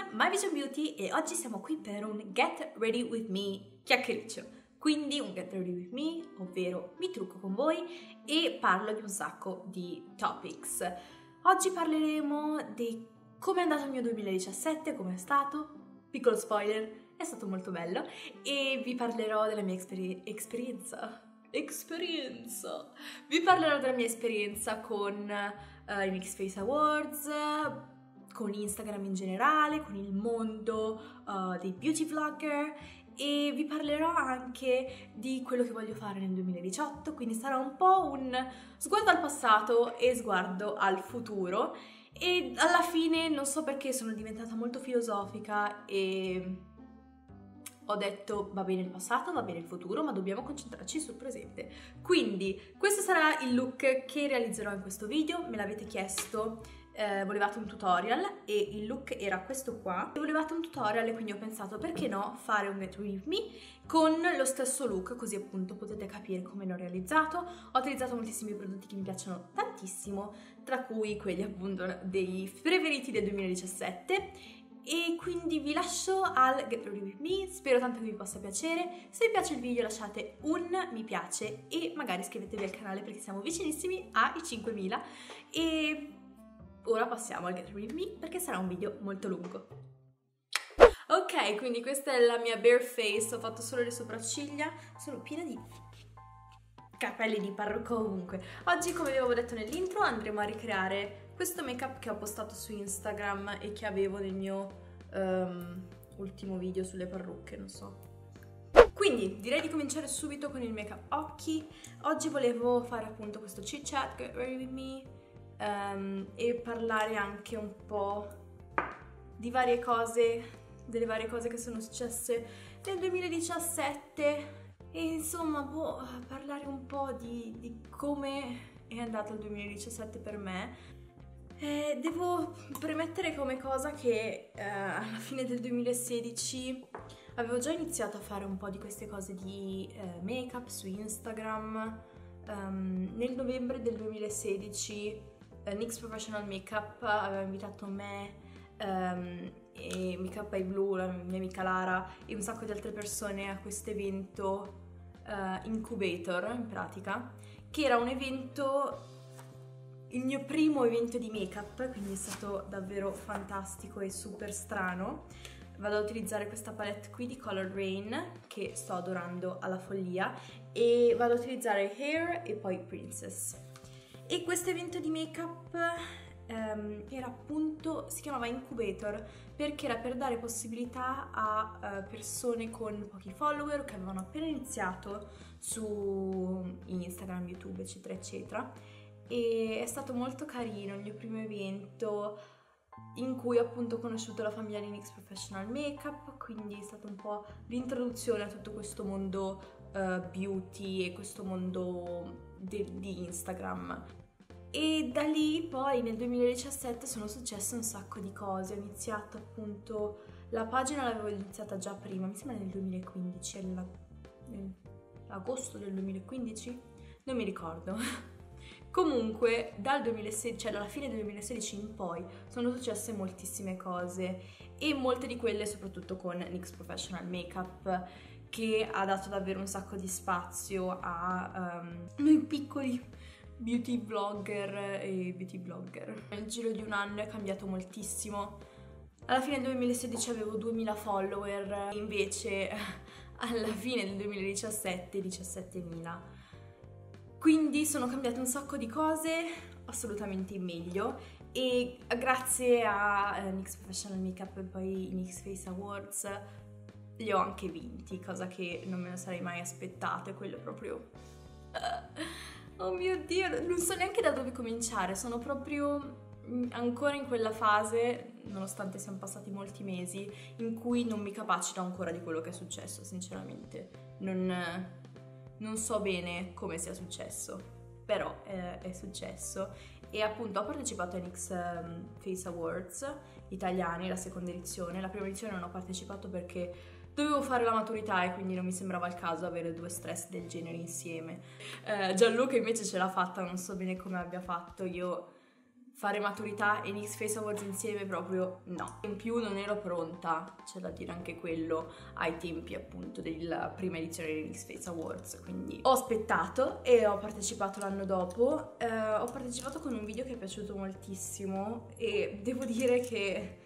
Martina, My Vision Beauty e oggi siamo qui per un Get Ready With Me chiacchiericcio. Quindi un Get Ready With Me, ovvero mi trucco con voi e parlo di un sacco di topics. Oggi parleremo di come è andato il mio 2017, come è stato, piccolo spoiler, è stato molto bello e vi parlerò della mia esperi- esperienza. Esperienza! Vi parlerò della mia esperienza con uh, i Mixed Face Awards, con Instagram in generale, con il mondo uh, dei beauty vlogger e vi parlerò anche di quello che voglio fare nel 2018, quindi sarà un po' un sguardo al passato e sguardo al futuro e alla fine non so perché sono diventata molto filosofica e ho detto va bene il passato, va bene il futuro, ma dobbiamo concentrarci sul presente. Quindi questo sarà il look che realizzerò in questo video, me l'avete chiesto, eh, volevate un tutorial e il look era questo qua. Volevate un tutorial e quindi ho pensato perché no fare un Get With Me con lo stesso look, così appunto potete capire come l'ho realizzato. Ho utilizzato moltissimi prodotti che mi piacciono tantissimo, tra cui quelli appunto dei preferiti del 2017 e quindi vi lascio al Get Ready With Me, spero tanto che vi possa piacere, se vi piace il video lasciate un mi piace e magari iscrivetevi al canale perché siamo vicinissimi ai 5000 e ora passiamo al Get With Me perché sarà un video molto lungo. Ok, quindi questa è la mia bare face, ho fatto solo le sopracciglia, sono piena di capelli di parrucco ovunque. Oggi, come vi avevo detto nell'intro, andremo a ricreare questo make up che ho postato su Instagram e che avevo nel mio um, ultimo video sulle parrucche, non so. Quindi direi di cominciare subito con il make up occhi. Oggi volevo fare appunto questo chit chat, get ready with me um, e parlare anche un po' di varie cose, delle varie cose che sono successe nel 2017 e insomma boh, parlare un po' di, di come è andato il 2017 per me eh, devo premettere come cosa che eh, alla fine del 2016 avevo già iniziato a fare un po' di queste cose di eh, make-up su Instagram. Um, nel novembre del 2016 eh, NYX Professional Makeup aveva invitato me um, e Makeup by Blue, la mia amica Lara e un sacco di altre persone a questo evento uh, Incubator in pratica, che era un evento il mio primo evento di make-up, quindi è stato davvero fantastico e super strano. Vado ad utilizzare questa palette qui di Color Rain, che sto adorando alla follia, e vado ad utilizzare Hair e poi Princess. E questo evento di make-up um, era appunto, si chiamava Incubator, perché era per dare possibilità a uh, persone con pochi follower che avevano appena iniziato su Instagram, YouTube, eccetera, eccetera e è stato molto carino il mio primo evento in cui appunto ho conosciuto la famiglia di NYX Professional Makeup, quindi è stata un po' l'introduzione a tutto questo mondo uh, beauty e questo mondo di Instagram. E da lì poi nel 2017 sono successe un sacco di cose, ho iniziato appunto, la pagina l'avevo iniziata già prima, mi sembra nel 2015, nell'agosto del 2015, non mi ricordo. Comunque, dal 2016, cioè dalla fine del 2016 in poi, sono successe moltissime cose. E molte di quelle soprattutto con NYX Professional Makeup che ha dato davvero un sacco di spazio a um, noi piccoli beauty vlogger e beauty blogger. Nel giro di un anno è cambiato moltissimo. Alla fine del 2016 avevo 2000 follower, invece alla fine del 2017 17.000 quindi sono cambiate un sacco di cose, assolutamente in meglio e grazie a eh, NYX Professional Makeup e poi i NYX Face Awards li ho anche vinti, cosa che non me lo sarei mai aspettato, e quello proprio... oh mio Dio, non so neanche da dove cominciare, sono proprio mm, ancora in quella fase, nonostante siano passati molti mesi, in cui non mi capacito ancora di quello che è successo, sinceramente. Non non so bene come sia successo, però è, è successo e appunto ho partecipato ai NYX um, Face Awards italiani, la seconda edizione, la prima edizione non ho partecipato perché dovevo fare la maturità e quindi non mi sembrava il caso avere due stress del genere insieme. Eh, Gianluca invece ce l'ha fatta, non so bene come abbia fatto, io fare maturità e NYX Face Awards insieme proprio no. In più non ero pronta, c'è da dire anche quello, ai tempi appunto della prima edizione di NYX Face Awards, quindi ho aspettato e ho partecipato l'anno dopo. Eh, ho partecipato con un video che è piaciuto moltissimo e devo dire che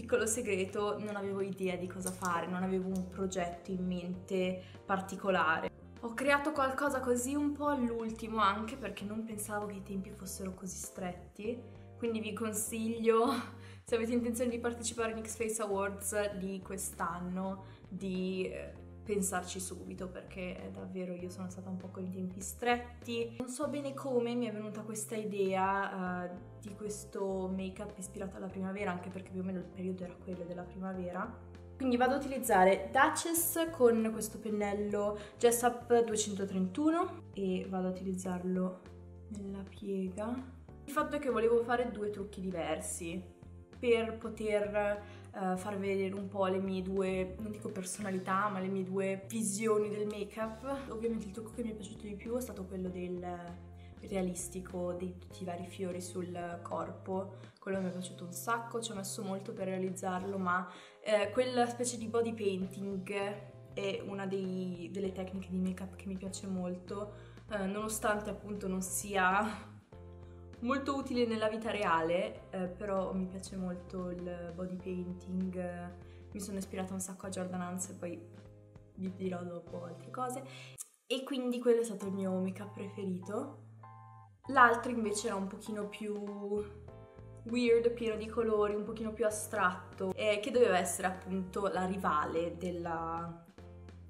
piccolo segreto, non avevo idea di cosa fare, non avevo un progetto in mente particolare. Ho creato qualcosa così un po' all'ultimo anche perché non pensavo che i tempi fossero così stretti quindi vi consiglio, se avete intenzione di partecipare in X-Face Awards di quest'anno, di eh, pensarci subito perché davvero io sono stata un po' con i tempi stretti. Non so bene come mi è venuta questa idea uh, di questo make-up ispirato alla primavera, anche perché più o meno il periodo era quello della primavera. Quindi vado ad utilizzare Duchess con questo pennello Jessup 231 e vado ad utilizzarlo nella piega il fatto è che volevo fare due trucchi diversi per poter uh, far vedere un po' le mie due, non dico personalità, ma le mie due visioni del make-up. Ovviamente il trucco che mi è piaciuto di più è stato quello del realistico di tutti i vari fiori sul corpo, quello mi è piaciuto un sacco, ci ho messo molto per realizzarlo, ma eh, quella specie di body painting è una dei, delle tecniche di make-up che mi piace molto, eh, nonostante appunto non sia molto utile nella vita reale, eh, però mi piace molto il body painting, mi sono ispirata un sacco a Jordan Hans e poi vi dirò dopo altre cose. E quindi quello è stato il mio make-up preferito. L'altro invece era un pochino più weird, pieno di colori, un pochino più astratto, eh, che doveva essere appunto la rivale della,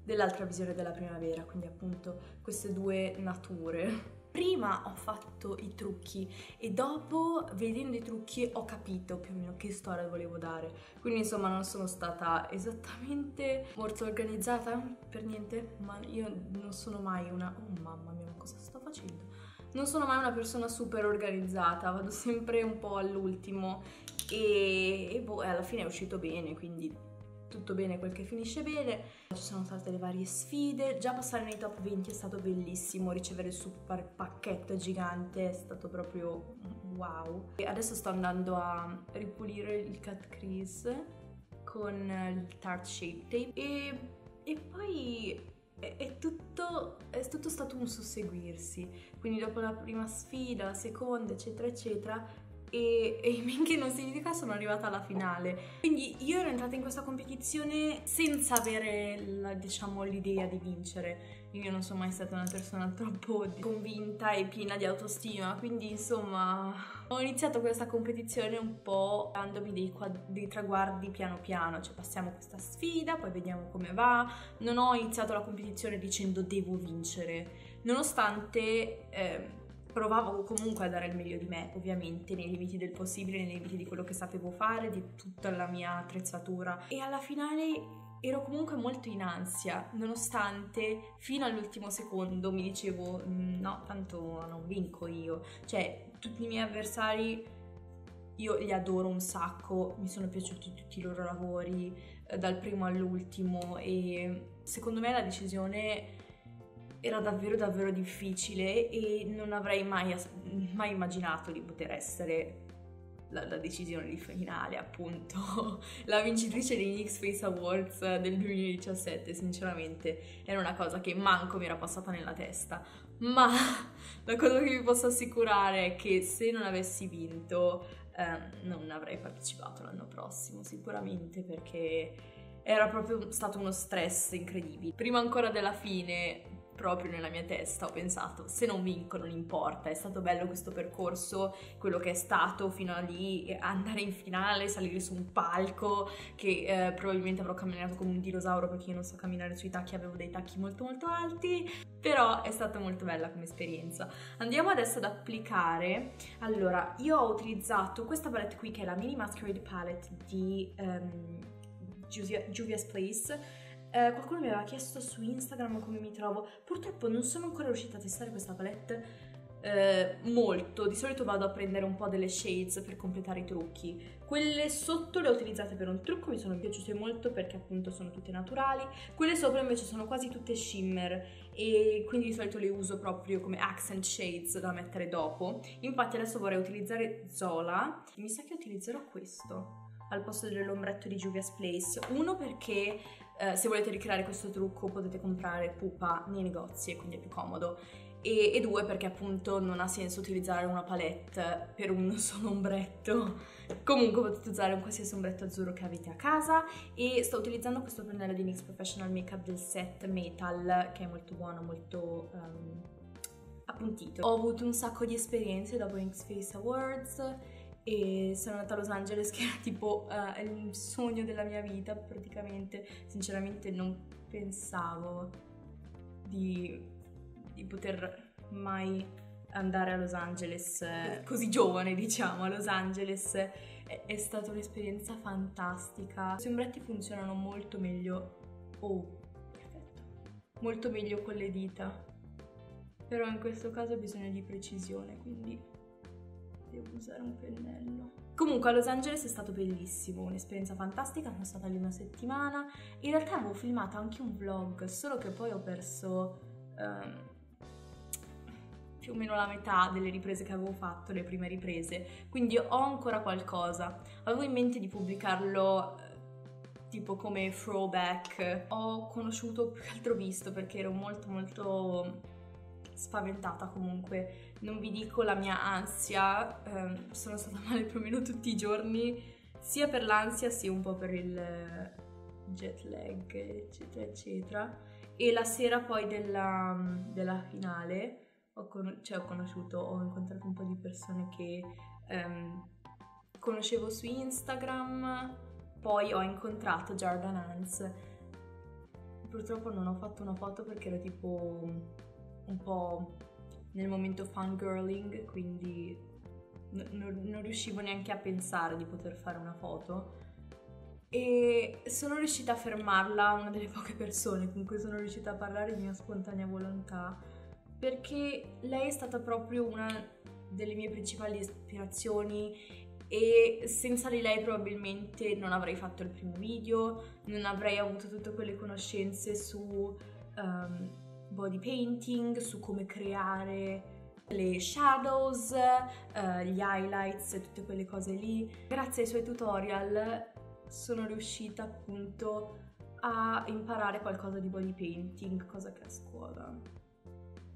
dell'altra visione della primavera, quindi appunto queste due nature prima ho fatto i trucchi e dopo vedendo i trucchi ho capito più o meno che storia volevo dare. Quindi insomma non sono stata esattamente molto organizzata per niente ma io non sono mai una oh mamma mia cosa sto facendo? Non sono mai una persona super organizzata vado sempre un po' all'ultimo e, e boh, alla fine è uscito bene quindi tutto bene quel che finisce bene. Ci sono state le varie sfide, già passare nei top 20 è stato bellissimo, ricevere il super pacchetto gigante è stato proprio wow. E adesso sto andando a ripulire il cut crease con il Tarte Shape Tape e, e poi è, tutto, è tutto stato un susseguirsi. Quindi dopo la prima sfida, la seconda, eccetera, eccetera, e, e men che non significa sono arrivata alla finale. Quindi io ero entrata in questa competizione senza avere diciamo l'idea di vincere. Io non sono mai stata una persona troppo convinta e piena di autostima, quindi insomma ho iniziato questa competizione un po' dandomi dei, dei traguardi piano piano, cioè passiamo questa sfida, poi vediamo come va. Non ho iniziato la competizione dicendo devo vincere, nonostante... Eh, provavo comunque a dare il meglio di me, ovviamente, nei limiti del possibile, nei limiti di quello che sapevo fare, di tutta la mia attrezzatura. E alla finale ero comunque molto in ansia, nonostante fino all'ultimo secondo mi dicevo mm, no, tanto non vinco io. Cioè, tutti i miei avversari io li adoro un sacco, mi sono piaciuti tutti i loro lavori, eh, dal primo all'ultimo e secondo me la decisione era davvero davvero difficile e non avrei mai, mai immaginato di poter essere la, la, decisione finale, appunto. La vincitrice degli X-Face Awards del 2017, sinceramente, era una cosa che manco mi era passata nella testa. Ma la cosa che vi posso assicurare è che se non avessi vinto, eh, non avrei partecipato l'anno prossimo, sicuramente, perché era proprio stato uno stress incredibile. Prima ancora della fine proprio nella mia testa ho pensato se non vinco non importa, è stato bello questo percorso, quello che è stato fino a lì, andare in finale, salire su un palco che eh, probabilmente avrò camminato come un dinosauro perché io non so camminare sui tacchi, avevo dei tacchi molto molto alti, però è stata molto bella come esperienza. Andiamo adesso ad applicare, allora io ho utilizzato questa palette qui che è la Mini Masquerade Palette di um, Juvia's Place eh, qualcuno mi aveva chiesto su Instagram come mi trovo. Purtroppo non sono ancora riuscita a testare questa palette eh, molto. Di solito vado a prendere un po' delle shades per completare i trucchi. Quelle sotto le ho utilizzate per un trucco, mi sono piaciute molto perché appunto sono tutte naturali. Quelle sopra invece sono quasi tutte shimmer e quindi di solito le uso proprio come accent shades da mettere dopo. Infatti adesso vorrei utilizzare Zola. Mi sa che utilizzerò questo al posto dell'ombretto di Juvia's Place. Uno perché eh, se volete ricreare questo trucco potete comprare pupa nei negozi e quindi è più comodo e, e, due perché appunto non ha senso utilizzare una palette per un solo ombretto. Comunque potete usare un qualsiasi ombretto azzurro che avete a casa e sto utilizzando questo pennello di NYX Professional Makeup del set Metal che è molto buono, molto um, appuntito. Ho avuto un sacco di esperienze dopo NYX Face Awards e sono andata a Los Angeles che era tipo uh, il sogno della mia vita praticamente. Sinceramente non pensavo di di poter mai andare a Los Angeles eh, così giovane, diciamo, a Los Angeles. È, è stata un'esperienza fantastica. Questi ombretti funzionano molto meglio. Oh, perfetto. Molto meglio con le dita. Però in questo caso ho bisogno di precisione, quindi devo usare un pennello. Comunque a Los Angeles è stato bellissimo, un'esperienza fantastica, sono stata lì una settimana. In realtà avevo filmato anche un vlog, solo che poi ho perso um, più o meno la metà delle riprese che avevo fatto, le prime riprese, quindi ho ancora qualcosa. Avevo in mente di pubblicarlo eh, tipo come throwback. Ho conosciuto più che altro visto perché ero molto molto spaventata comunque. Non vi dico la mia ansia, ehm, sono stata male più o meno tutti i giorni, sia per l'ansia sia un po' per il jet lag, eccetera, eccetera. E la sera poi della, della finale ho, con- cioè, ho conosciuto, ho incontrato un po' di persone che um, conoscevo su Instagram, poi ho incontrato Jordan Hans. Purtroppo non ho fatto una foto perché ero tipo un po' nel momento fangirling, quindi n- non, non riuscivo neanche a pensare di poter fare una foto. E sono riuscita a fermarla, una delle poche persone con cui sono riuscita a parlare di mia spontanea volontà perché lei è stata proprio una delle mie principali ispirazioni e senza di lei probabilmente non avrei fatto il primo video, non avrei avuto tutte quelle conoscenze su um, body painting, su come creare le shadows, uh, gli highlights e tutte quelle cose lì. Grazie ai suoi tutorial sono riuscita appunto a imparare qualcosa di body painting, cosa che a scuola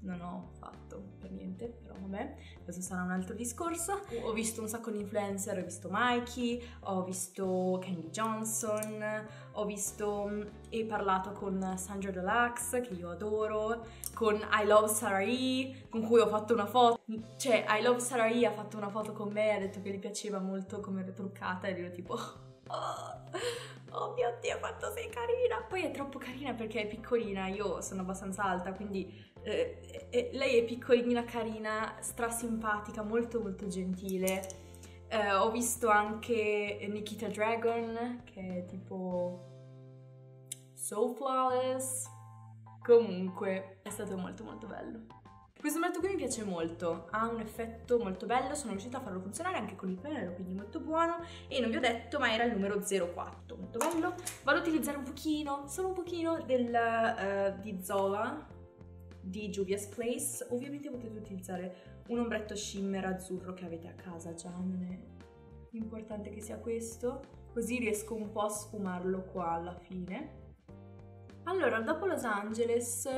non ho fatto per niente, però vabbè, questo sarà un altro discorso. Ho visto un sacco di influencer, ho visto Mikey, ho visto Candy Johnson, ho visto e parlato con Sandra Deluxe, che io adoro, con I Love Sarai, con cui ho fatto una foto. Cioè, I Love Sarai ha fatto una foto con me, ha detto che gli piaceva molto come ero truccata e io tipo... Oh, oh mio Dio, quanto sei carina! Poi è troppo carina perché è piccolina, io sono abbastanza alta, quindi eh, eh, lei è piccolina, carina, strasimpatica, molto molto gentile. Eh, ho visto anche Nikita Dragon, che è tipo so flawless. Comunque, è stato molto molto bello. Questo ombretto qui mi piace molto, ha un effetto molto bello, sono riuscita a farlo funzionare anche con il pennello, quindi molto buono. E non vi ho detto, ma era il numero 04, molto bello. Vado ad utilizzare un pochino, solo un pochino del, uh, di Zola, di Juvia's Place. Ovviamente potete utilizzare un ombretto shimmer azzurro che avete a casa già, non è importante che sia questo. Così riesco un po' a sfumarlo qua alla fine. Allora, dopo Los Angeles,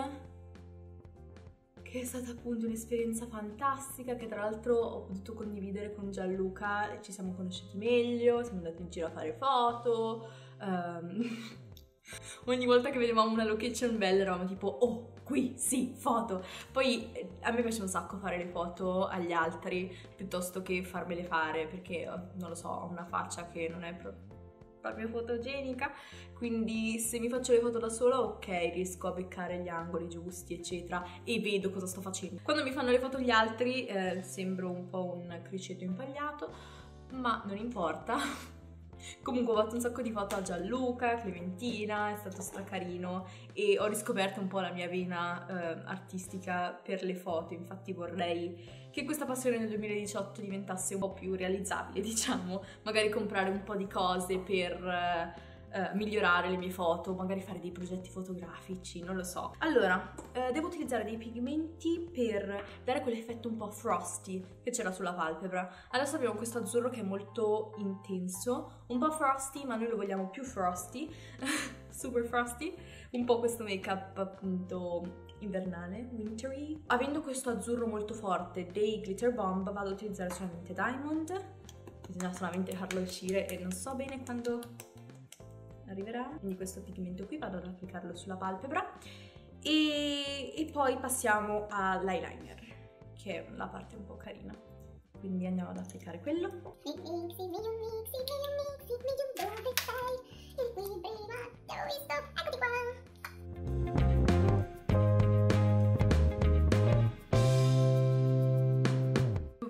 che è stata appunto un'esperienza fantastica, che tra l'altro ho potuto condividere con Gianluca ci siamo conosciuti meglio, siamo andati in giro a fare foto. Um, ogni volta che vedevamo una location bella eravamo tipo, oh, qui, sì, foto. Poi eh, a me piace un sacco fare le foto agli altri piuttosto che farmele fare perché, non lo so, ho una faccia che non è proprio proprio fotogenica, quindi se mi faccio le foto da sola, ok, riesco a beccare gli angoli giusti, eccetera, e vedo cosa sto facendo. Quando mi fanno le foto gli altri, eh, sembro un po' un criceto impagliato, ma non importa, Comunque ho fatto un sacco di foto a Gianluca, Clementina, è stato stracarino e ho riscoperto un po' la mia vena eh, artistica per le foto, infatti vorrei che questa passione nel 2018 diventasse un po' più realizzabile, diciamo, magari comprare un po' di cose per... Eh, eh, migliorare le mie foto, magari fare dei progetti fotografici, non lo so. Allora, eh, devo utilizzare dei pigmenti per dare quell'effetto un po' frosty che c'era sulla palpebra. Adesso abbiamo questo azzurro che è molto intenso, un po' frosty, ma noi lo vogliamo più frosty, super frosty, un po' questo make-up appunto invernale, wintry. Avendo questo azzurro molto forte dei Glitter Bomb vado ad utilizzare solamente Diamond, bisogna solamente farlo uscire e non so bene quando arriverà, quindi questo pigmento qui vado ad applicarlo sulla palpebra. E, e poi passiamo all'eyeliner che è la parte un po' carina. Quindi andiamo ad applicare quello.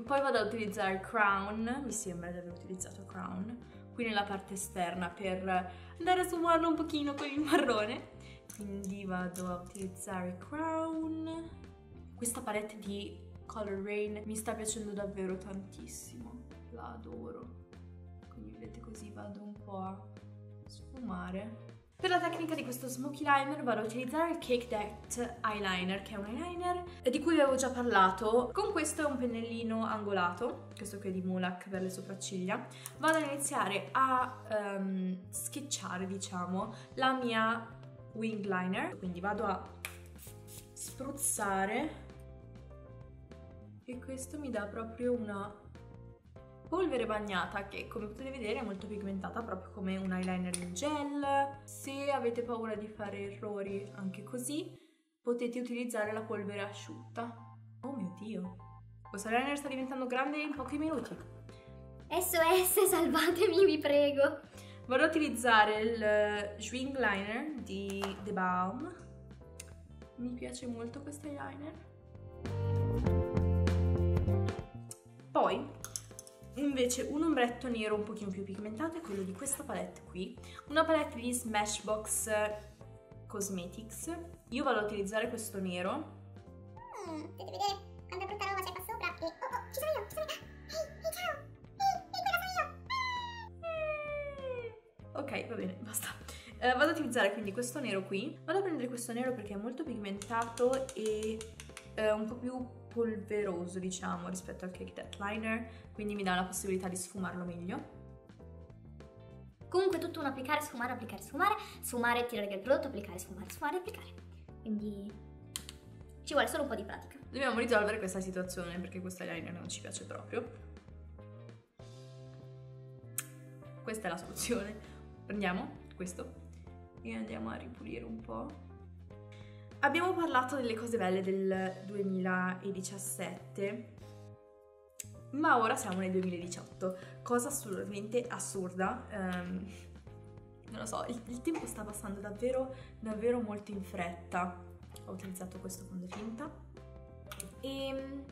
Poi vado ad utilizzare Crown, mi sembra di aver utilizzato Crown qui nella parte esterna per andare a sfumarlo un pochino con il marrone. Quindi vado a utilizzare Crown. Questa palette di Color Rain mi sta piacendo davvero tantissimo, la adoro. Quindi vedete così vado un po' a sfumare. Per la tecnica di questo smoky liner vado a utilizzare il Cake That Eyeliner, che è un eyeliner di cui avevo già parlato. Con questo è un pennellino angolato, questo qui è di Mulak per le sopracciglia. Vado ad iniziare a um, sketchare, diciamo, la mia wing liner. Quindi vado a spruzzare e questo mi dà proprio una polvere bagnata che come potete vedere è molto pigmentata proprio come un eyeliner in gel. Se avete paura di fare errori anche così potete utilizzare la polvere asciutta. Oh mio dio, questo eyeliner sta diventando grande in pochi minuti. SOS salvatemi vi prego. Vado ad utilizzare il Schwing Liner di The Balm. Mi piace molto questo eyeliner. Poi Invece un ombretto nero un pochino più pigmentato è quello di questa palette qui, una palette di Smashbox Cosmetics. Io vado ad utilizzare questo nero. Mm, dovete vedere quanta brutta roba c'è qua sopra e... Oh, oh, ci sono io, ci sono io! Ehi, ehi, ciao! Ehi, ehi, quella sono io! Ok, va bene, basta. Uh, vado ad utilizzare quindi questo nero qui. Vado a prendere questo nero perché è molto pigmentato e uh, un po' più polveroso diciamo rispetto al Cake That Liner quindi mi dà la possibilità di sfumarlo meglio. Comunque tutto un applicare, sfumare, applicare, sfumare sfumare, tirare via il prodotto, applicare, sfumare, sfumare, applicare. Quindi ci vuole solo un po' di pratica. Dobbiamo risolvere questa situazione perché questo eyeliner non ci piace proprio. Questa è la soluzione. Prendiamo questo e andiamo a ripulire un po' Abbiamo parlato delle cose belle del 2017, ma ora siamo nel 2018, cosa assolutamente assurda. Um, non lo so, il, il, tempo sta passando davvero, davvero molto in fretta. Ho utilizzato questo fondotinta e ehm,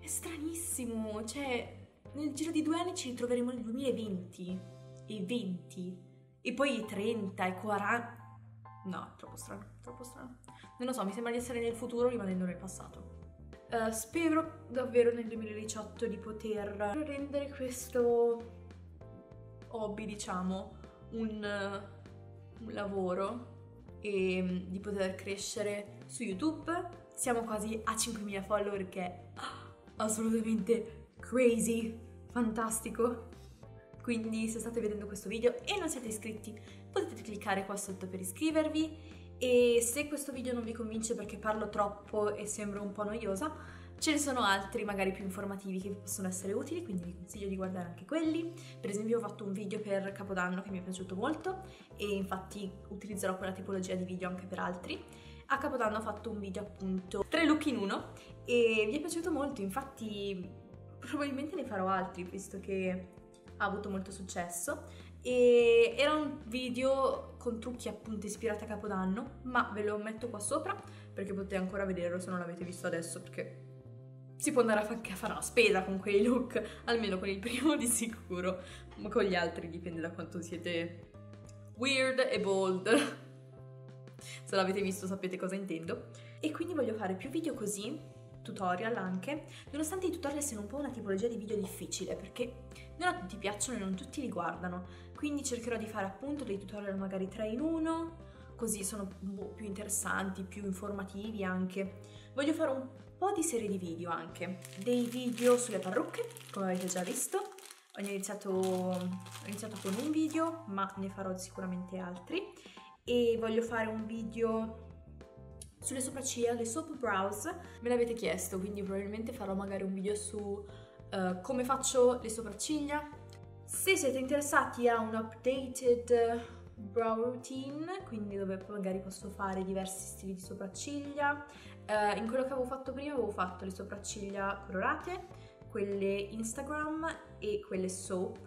è stranissimo, cioè nel giro di due anni ci ritroveremo nel 2020 e 20 e poi 30 e 40. No, troppo strano, troppo strano. Non lo so, mi sembra di essere nel futuro rimanendo nel passato. Uh, spero davvero nel 2018 di poter rendere questo hobby, diciamo, un, un lavoro e mm, di poter crescere su YouTube. Siamo quasi a 5.000 follower che è assolutamente crazy, fantastico. Quindi se state vedendo questo video e non siete iscritti potete cliccare qua sotto per iscrivervi e se questo video non vi convince perché parlo troppo e sembro un po' noiosa, ce ne sono altri magari più informativi che vi possono essere utili, quindi vi consiglio di guardare anche quelli. Per esempio ho fatto un video per Capodanno che mi è piaciuto molto e infatti utilizzerò quella tipologia di video anche per altri. A Capodanno ho fatto un video appunto tre look in uno e vi è piaciuto molto, infatti probabilmente ne farò altri visto che ha avuto molto successo e era un video con trucchi appunto ispirati a Capodanno, ma ve lo metto qua sopra perché potete ancora vederlo se non l'avete visto adesso perché si può andare a, fa- a fare la spesa con quei look, almeno con il primo di sicuro, ma con gli altri dipende da quanto siete weird e bold. Se l'avete visto sapete cosa intendo. E quindi voglio fare più video così, tutorial anche, nonostante i tutorial siano un po' una tipologia di video difficile, perché non a tutti piacciono e non tutti li guardano. Quindi cercherò di fare appunto dei tutorial magari 3 in 1, così sono più interessanti, più informativi anche. Voglio fare un po' di serie di video anche, dei video sulle parrucche, come avete già visto. Ho iniziato, ho iniziato con un video, ma ne farò sicuramente altri. E voglio fare un video sulle sopracciglia, le soap brows. Me l'avete chiesto, quindi probabilmente farò magari un video su uh, come faccio le sopracciglia. Se siete interessati a un updated brow routine, quindi dove magari posso fare diversi stili di sopracciglia, Uh, in quello che avevo fatto prima avevo fatto le sopracciglia colorate, quelle Instagram e quelle soap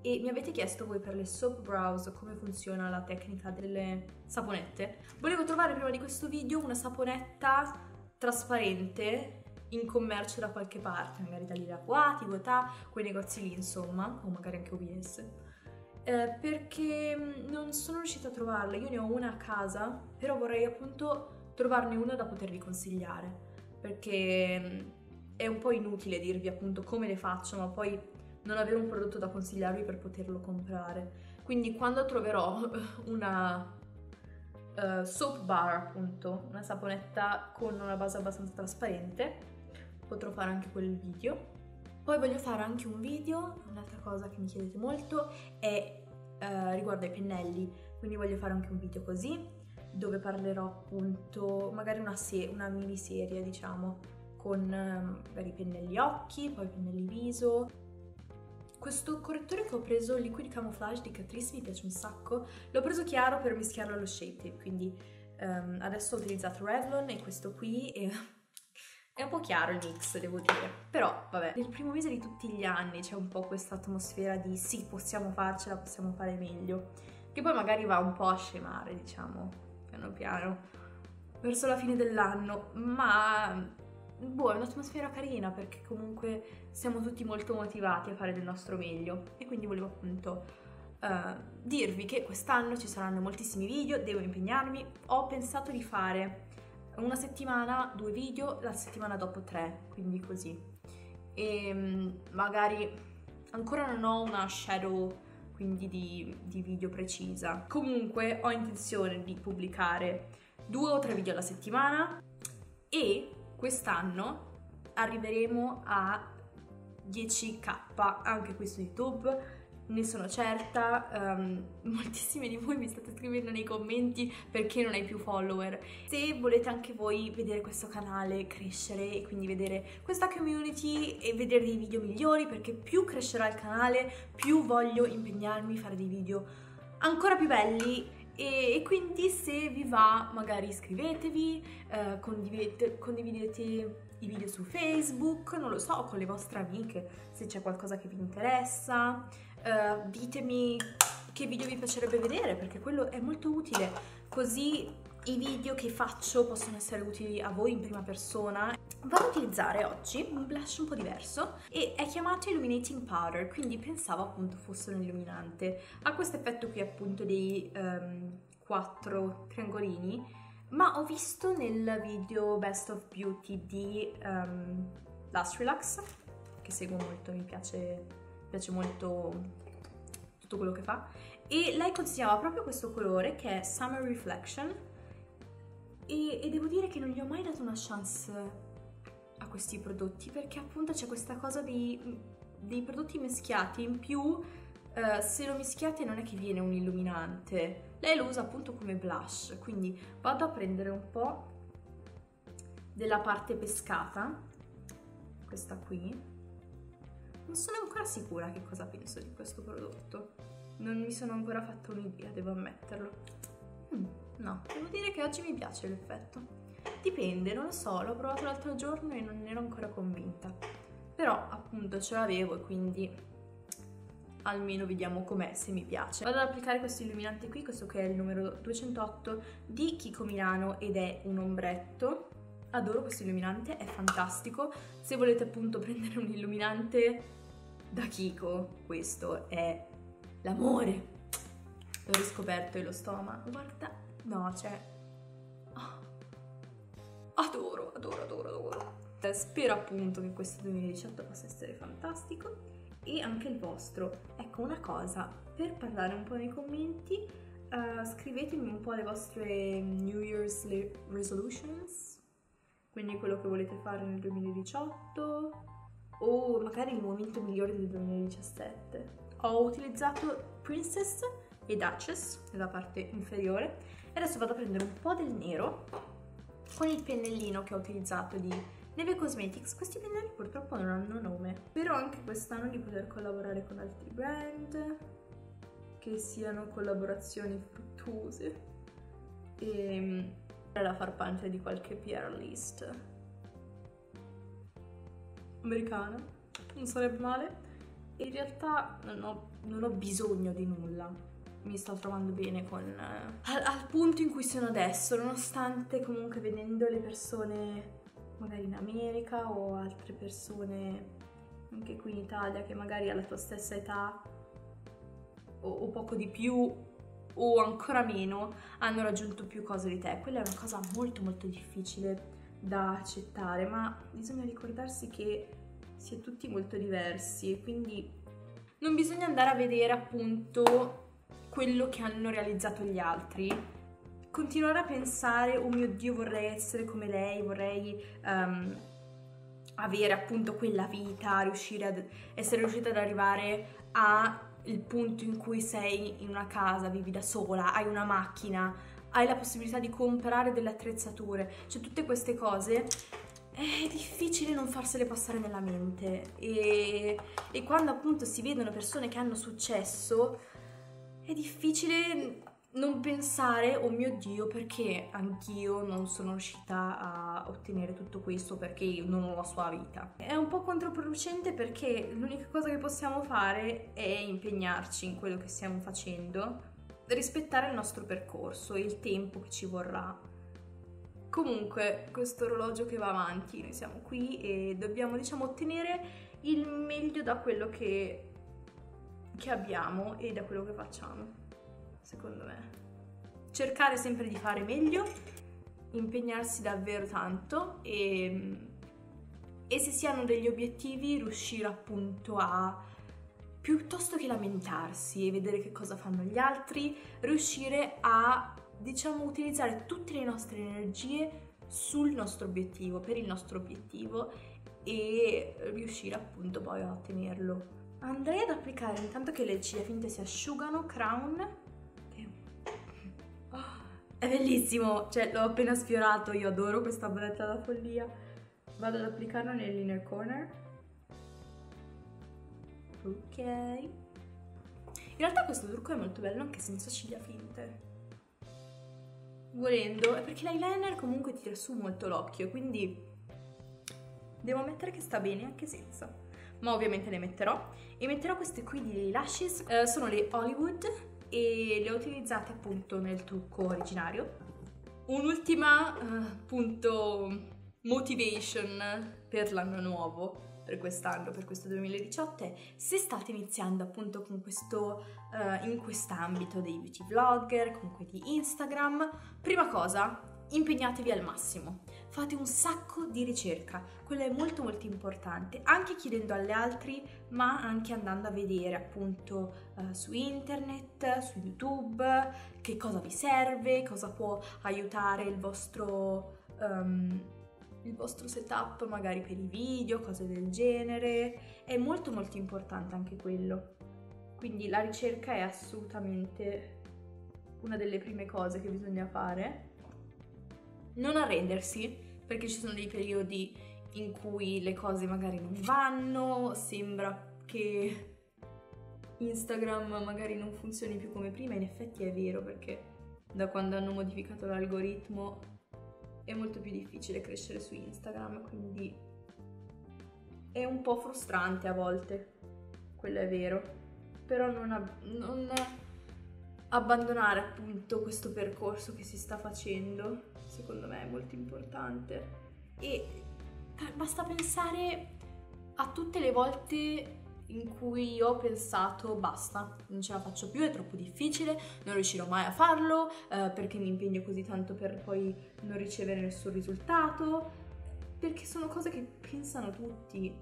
e mi avete chiesto voi per le soap brows come funziona la tecnica delle saponette. Volevo trovare prima di questo video una saponetta trasparente in commercio da qualche parte, magari da Lila Quati, Gotà, quei negozi lì insomma, o magari anche OBS. Eh, perché mm, non sono riuscita a trovarla, io ne ho una a casa, però vorrei appunto trovarne una da potervi consigliare, perché mm, è un po' inutile dirvi appunto come le faccio, ma poi non avere un prodotto da consigliarvi per poterlo comprare. Quindi quando troverò una uh, soap bar, appunto, una saponetta con una base abbastanza trasparente, potrò fare anche quel video. Poi voglio fare anche un video, un'altra cosa che mi chiedete molto è uh, riguardo ai pennelli, quindi voglio fare anche un video così dove parlerò appunto magari una, se- una miniserie diciamo con ehm, magari pennelli occhi, poi pennelli viso. Questo correttore che ho preso, Liquid Camouflage di Catrice, mi piace un sacco. L'ho preso chiaro per mischiarlo allo Shape Tape, quindi um, adesso ho utilizzato Revlon e questo qui e è un po' chiaro il mix, devo dire. Però, vabbè, nel primo mese di tutti gli anni c'è un po' questa atmosfera di sì, possiamo farcela, possiamo fare meglio. Che poi magari va un po' a scemare, diciamo piano piano verso la fine dell'anno, ma boh, è un'atmosfera carina perché comunque siamo tutti molto motivati a fare del nostro meglio e quindi volevo appunto uh, dirvi che quest'anno ci saranno moltissimi video, devo impegnarmi, ho pensato di fare una settimana due video, la settimana dopo tre, quindi così. E um, magari ancora non ho una shadow quindi di, di video precisa. Comunque ho intenzione di pubblicare due o tre video alla settimana e quest'anno arriveremo a 10k anche qui su YouTube ne sono certa, um, moltissimi di voi mi state scrivendo nei commenti perché non hai più follower. Se volete anche voi vedere questo canale crescere e quindi vedere questa community e vedere dei video migliori perché più crescerà il canale, più voglio impegnarmi a fare dei video ancora più belli e, quindi se vi va magari iscrivetevi, eh, condividete, condividete i video su Facebook, non lo so, con le vostre amiche se c'è qualcosa che vi interessa uh, ditemi che video vi piacerebbe vedere perché quello è molto utile, così i video che faccio possono essere utili a voi in prima persona. Vado ad utilizzare oggi un blush un po' diverso e è chiamato Illuminating Powder, quindi pensavo appunto fosse un illuminante. Ha questo effetto qui appunto dei um, quattro triangolini, ma ho visto nel video Best of Beauty di um, Last Relax, che seguo molto, mi piace piace molto tutto quello che fa. E lei consigliava proprio questo colore che è Summer Reflection. E, e, devo dire che non gli ho mai dato una chance a questi prodotti perché appunto c'è questa cosa dei, dei prodotti mischiati. In più uh, se lo mischiate non è che viene un illuminante. Lei lo usa appunto come blush. Quindi vado a prendere un po' della parte pescata questa qui non sono ancora sicura che cosa penso di questo prodotto. Non mi sono ancora fatta un'idea, devo ammetterlo. Mm, no, devo dire che oggi mi piace l'effetto. Dipende, non lo so, l'ho provato l'altro giorno e non ero ancora convinta. Però appunto ce l'avevo e quindi almeno vediamo com'è se mi piace. Vado ad applicare questo illuminante qui, questo che è il numero 208 di Kiko Milano ed è un ombretto adoro questo illuminante, è fantastico. Se volete appunto prendere un illuminante da Kiko, questo è l'amore. L'ho riscoperto e lo sto amando. Guarda, no, cioè... Oh. Adoro, adoro, adoro, adoro. Spero appunto che questo 2018 possa essere fantastico e anche il vostro. Ecco una cosa, per parlare un po' nei commenti, uh, scrivetemi un po' le vostre New Year's resolutions, quindi quello che volete fare nel 2018 o magari il momento migliore del 2017. Ho utilizzato Princess e Duchess nella parte inferiore e adesso vado a prendere un po' del nero con il pennellino che ho utilizzato di Neve Cosmetics. Questi pennelli purtroppo non hanno nome, spero anche quest'anno di poter collaborare con altri brand che siano collaborazioni fruttuose e mm, da far parte di qualche PR list americana, non sarebbe male. In realtà non ho, non ho bisogno di nulla, mi sto trovando bene con... Eh, al, al, punto in cui sono adesso, nonostante comunque vedendo le persone magari in America o altre persone anche qui in Italia che magari alla tua stessa età o, o poco di più o ancora meno hanno raggiunto più cose di te. Quella è una cosa molto molto difficile da accettare, ma bisogna ricordarsi che si è tutti molto diversi e quindi non bisogna andare a vedere appunto quello che hanno realizzato gli altri. Continuare a pensare, oh mio Dio, vorrei essere come lei, vorrei um, avere appunto quella vita, riuscire ad essere riuscita ad arrivare al punto in cui sei in una casa, vivi da sola, hai una macchina, hai la possibilità di comprare delle attrezzature, cioè tutte queste cose è difficile non farsele passare nella mente. E, e, quando appunto si vedono persone che hanno successo è difficile non pensare oh mio dio perché anch'io non sono riuscita a ottenere tutto questo perché io non ho la sua vita è un po' controproducente perché l'unica cosa che possiamo fare è impegnarci in quello che stiamo facendo rispettare il nostro percorso e il tempo che ci vorrà. Comunque, questo orologio che va avanti, noi siamo qui e dobbiamo, diciamo, ottenere il meglio da quello che, che abbiamo e da quello che facciamo, secondo me. Cercare sempre di fare meglio, impegnarsi davvero tanto e, e se si hanno degli obiettivi riuscire appunto a piuttosto che lamentarsi e vedere che cosa fanno gli altri, riuscire a, diciamo, utilizzare tutte le nostre energie sul nostro obiettivo, per il nostro obiettivo e riuscire appunto poi a ottenerlo. Andrei ad applicare intanto che le ciglia finte si asciugano Crown è bellissimo, cioè l'ho appena sfiorato, io adoro questa paletta da follia. Vado ad applicarla nell'inner corner. Ok. In realtà questo trucco è molto bello anche senza ciglia finte. Volendo è perché l'eyeliner comunque tira su molto l'occhio quindi devo ammettere che sta bene anche senza. Ma ovviamente ne metterò. E metterò queste qui di lashes eh, sono le Hollywood e le ho utilizzate appunto nel trucco originario. Un'ultima uh, appunto motivation per l'anno nuovo per quest'anno, per questo 2018 è se state iniziando appunto con questo, uh, in quest'ambito dei beauty vlogger, comunque di Instagram, prima cosa impegnatevi al massimo, fate un sacco di ricerca, quello è molto molto importante, anche chiedendo agli altri, ma anche andando a vedere appunto uh, su internet, su YouTube, che cosa vi serve, cosa può aiutare il vostro... Um, il vostro setup magari per i video, cose del genere. È molto molto importante anche quello. Quindi la ricerca è assolutamente una delle prime cose che bisogna fare. Non arrendersi, perché ci sono dei periodi in cui le cose magari non vanno, sembra che Instagram magari non funzioni più come prima, in effetti è vero perché da quando hanno modificato l'algoritmo è molto più difficile crescere su Instagram, quindi è un po' frustrante a volte, quello è vero, però non, ab- non abbandonare appunto questo percorso che si sta facendo, secondo me è molto importante. e basta pensare a tutte le volte in cui ho pensato basta, non ce la faccio più, è troppo difficile, non riuscirò mai a farlo eh, perché mi impegno così tanto per poi non ricevere nessun risultato, perché sono cose che pensano tutti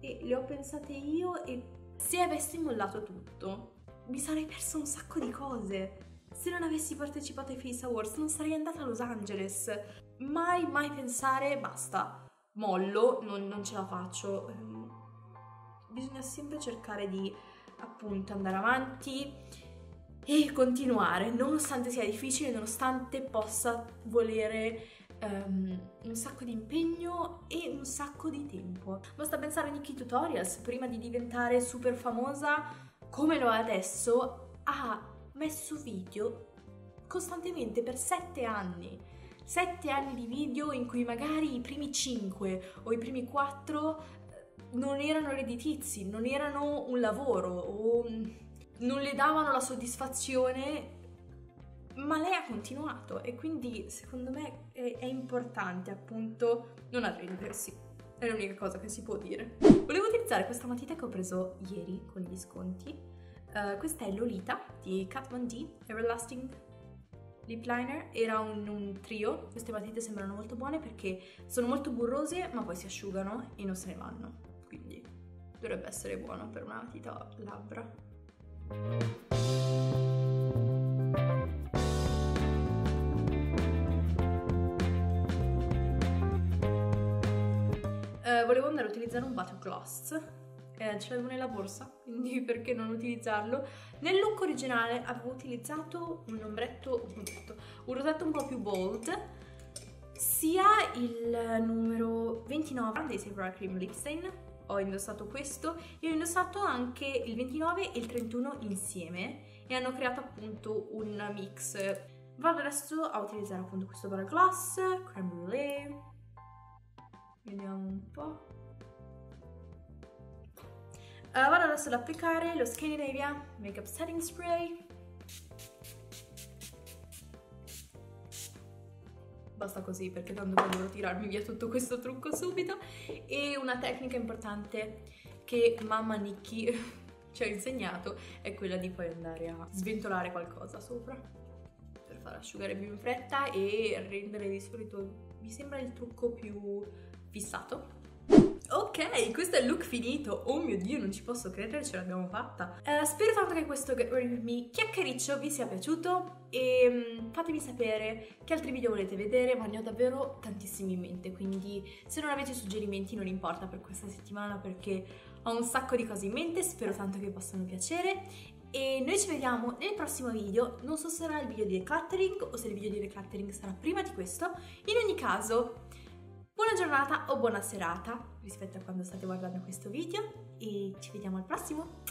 e le ho pensate io e se avessi mollato tutto mi sarei perso un sacco di cose. Se non avessi partecipato ai Face Awards non sarei andata a Los Angeles. Mai, mai pensare basta, mollo, non, non ce la faccio. Ehm, bisogna sempre cercare di appunto andare avanti e continuare, nonostante sia difficile, nonostante possa volere um, un sacco di impegno e un sacco di tempo. Basta pensare a Nikki Tutorials, prima di diventare super famosa come lo è adesso, ha messo video costantemente per sette anni. Sette anni di video in cui magari i primi cinque o i primi quattro non erano redditizi, non erano un lavoro o non le davano la soddisfazione, ma lei ha continuato e quindi secondo me è, è importante appunto non arrendersi. È l'unica cosa che si può dire. Volevo utilizzare questa matita che ho preso ieri con gli sconti. Uh, questa è Lolita di Kat Von D Everlasting Lip Liner. Era un, un, trio. Queste matite sembrano molto buone perché sono molto burrose ma poi si asciugano e non se ne vanno quindi dovrebbe essere buono per una matita labbra. Volevo andare a utilizzare un Butter Gloss eh, ce l'avevo nella borsa, quindi perché non utilizzarlo? Nel look originale avevo utilizzato un ombretto, un, ombretto, un rosetto un po' più bold, sia il numero 29 dei Sephora Cream Lip Stain, ho indossato questo e ho indossato anche il 29 e il 31 insieme e hanno creato appunto un mix. Vado adesso a utilizzare appunto questo bar gloss, creme brulee, vediamo un po'. Uh, vado adesso ad applicare lo Scandinavia Makeup Setting Spray basta così perché tanto poi tirarmi via tutto questo trucco subito e una tecnica importante che mamma Nikki ci ha insegnato è quella di poi andare a sventolare qualcosa sopra per far asciugare più in fretta e rendere di solito mi sembra il trucco più fissato. Ok, questo è il look finito. Oh mio dio, non ci posso credere, ce l'abbiamo fatta. Uh, spero tanto che questo Me chiacchiericcio vi sia piaciuto. E um, fatemi sapere che altri video volete vedere, ma ne ho davvero tantissimi in mente, quindi se non avete suggerimenti non importa per questa settimana perché ho un sacco di cose in mente, spero tanto che possano piacere. E noi ci vediamo nel prossimo video, non so se sarà il video di decluttering o se il video di decluttering sarà prima di questo, in ogni caso Buona giornata o buona serata rispetto a quando state guardando questo video e ci vediamo al prossimo!